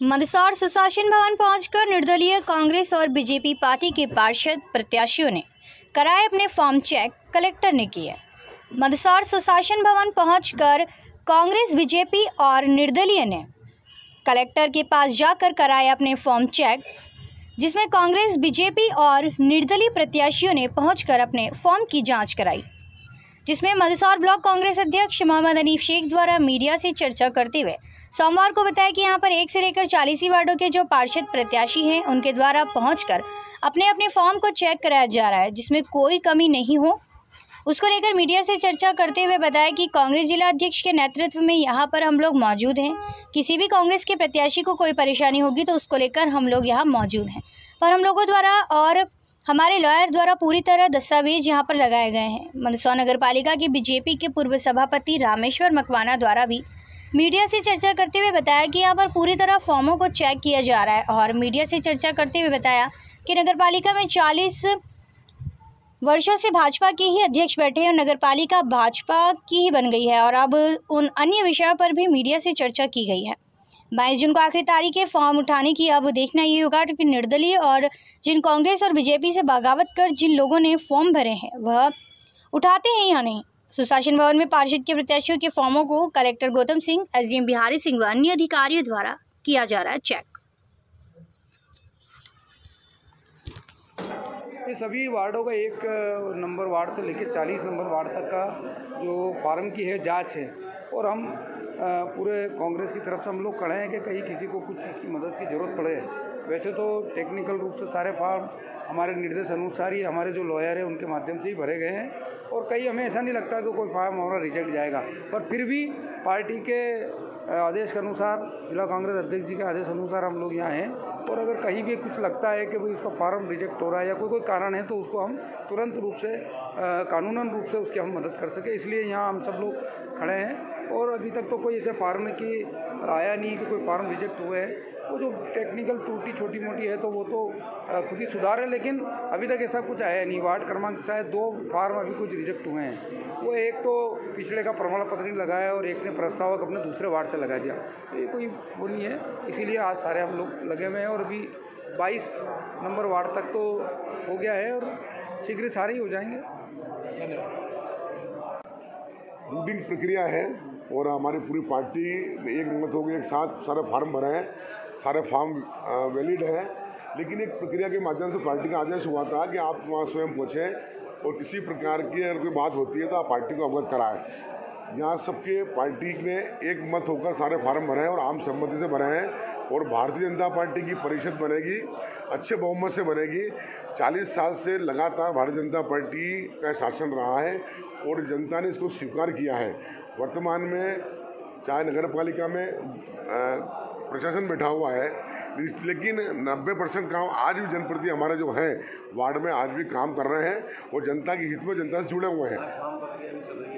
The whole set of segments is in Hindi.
मंदसौर सुशासन भवन पहुंचकर निर्दलीय कांग्रेस और बीजेपी पार्टी के पार्षद प्रत्याशियों ने कराए अपने फॉर्म चेक कलेक्टर ने किए। मंदसौर सुशासन भवन पहुंचकर कांग्रेस, बीजेपी और निर्दलीय ने कलेक्टर के पास जाकर कराए अपने फॉर्म चेक, जिसमें कांग्रेस, बीजेपी और निर्दलीय प्रत्याशियों ने पहुंचकर अपने फॉर्म की जाँच कराई। जिसमें मंदसौर ब्लॉक कांग्रेस अध्यक्ष मोहम्मद अनीफ शेख द्वारा मीडिया से चर्चा करते हुए सोमवार को बताया कि यहाँ पर एक से लेकर चालीसी वार्डों के जो पार्षद प्रत्याशी हैं, उनके द्वारा पहुंचकर अपने अपने फॉर्म को चेक कराया जा रहा है, जिसमें कोई कमी नहीं हो। उसको लेकर मीडिया से चर्चा करते हुए बताया कि कांग्रेस जिला अध्यक्ष के नेतृत्व में यहाँ पर हम लोग मौजूद हैं। किसी भी कांग्रेस के प्रत्याशी को कोई परेशानी होगी तो उसको लेकर हम लोग यहाँ मौजूद हैं। पर हम लोगों द्वारा और हमारे लॉयर द्वारा पूरी तरह दस्तावेज़ यहाँ पर लगाए गए हैं। मंदसौर नगर पालिका के बीजेपी के पूर्व सभापति रामेश्वर मकवाना द्वारा भी मीडिया से चर्चा करते हुए बताया कि यहाँ पर पूरी तरह फॉर्मों को चेक किया जा रहा है और मीडिया से चर्चा करते हुए बताया कि नगर में चालीस वर्षों से भाजपा के ही अध्यक्ष बैठे हैं नगर पालिका भाजपा की ही बन गई है और अब उन अन्य विषयों पर भी मीडिया से चर्चा की गई है। बाईस जून को आखिरी तारीख है। फॉर्म उठाने की अब देखना ये होगा कि निर्दलीय और जिन कांग्रेस और बीजेपी से बगावत कर जिन लोगों ने फॉर्म भरे हैं, वह उठाते हैं या नहीं? सुशासन भवन में पार्षद के प्रत्याशियों के फॉर्मों को कलेक्टर गौतम सिंह, एसडीएम बिहारी सिंह व अन्य अधिकारियों द्वारा किया जा रहा है चेक। ये सभी वार्डों का एक नंबर वार्ड से लेकर चालीस नंबर वार्ड तक का जो फार्म की है जाँच है और हम पूरे कांग्रेस की तरफ़ से हम लोग खड़े हैं कि कहीं किसी को कुछ चीज़ की मदद की ज़रूरत पड़े। वैसे तो टेक्निकल रूप से सारे फार्म हमारे निर्देश अनुसार ही हमारे जो लॉयर हैं, उनके माध्यम से ही भरे गए हैं। और कहीं हमें ऐसा नहीं लगता कि कोई फार्म हमारा रिजेक्ट जाएगा। पर फिर भी पार्टी के आदेश के अनुसार, जिला कांग्रेस अध्यक्ष जी के आदेश अनुसार हम लोग यहाँ हैं। और अगर कहीं भी कुछ लगता है कि भाई उसका फार्म रिजेक्ट हो रहा है या कोई कोई कारण है तो उसको हम तुरंत रूप से कानूनन रूप से उसकी हम मदद कर सके। इसलिए यहाँ हम सब लोग खड़े हैं। और अभी तक तो कोई ऐसे फार्म की आया नहीं कि कोई फार्म रिजेक्ट हुए हैं। वो जो टेक्निकल त्रुटि छोटी मोटी है तो वो तो खुद ही सुधार है, लेकिन अभी तक ऐसा कुछ आया नहीं। वार्ड क्रमांक शायद दो फार्म अभी कुछ रिजेक्ट हुए हैं। वो एक तो पिछले का प्रमाण पत्र नहीं लगाया और एक ने प्रस्तावक अपने दूसरे वार्ड से लगा दिया। तो ये कोई वो नहीं है। इसीलिए आज सारे हम लोग लगे हुए हैं और अभी बाईस नंबर वार्ड तक तो हो गया है और शीघ्र सारे ही हो जाएँगे। रूटिंग प्रक्रिया है और हमारी पूरी पार्टी एक मत हो गई, एक साथ सारे फार्म भरे हैं, सारे फार्म वैलिड है। लेकिन एक प्रक्रिया के माध्यम से पार्टी का आदेश हुआ था कि आप वहाँ स्वयं पहुँचें और किसी प्रकार की अगर कोई बात होती है तो आप पार्टी को अवगत कराएँ। यहाँ सबके पार्टी ने एक मत होकर सारे फार्म भरे हैं और आम सहमति से भरे हैं और भारतीय जनता पार्टी की परिषद बनेगी, अच्छे बहुमत से बनेगी। 40 साल से लगातार भारतीय जनता पार्टी का शासन रहा है और जनता ने इसको स्वीकार किया है। वर्तमान में चाहे नगर पालिका में प्रशासन बैठा हुआ है, लेकिन 90 परसेंट काम आज भी जनप्रति हमारे जो हैं, वार्ड में आज भी काम कर रहे हैं और जनता के हित में जनता से जुड़े हुए हैं।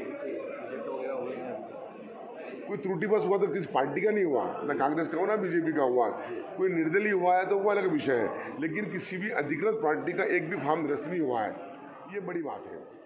कोई त्रुटि बस हुआ तो किस पार्टी का नहीं हुआ, ना कांग्रेस का हुआ, ना बीजेपी का हुआ। कोई निर्दलीय हुआ है तो वो अलग विषय है, लेकिन किसी भी अधिकृत पार्टी का एक भी फार्म निरस्त नहीं हुआ है। ये बड़ी बात है।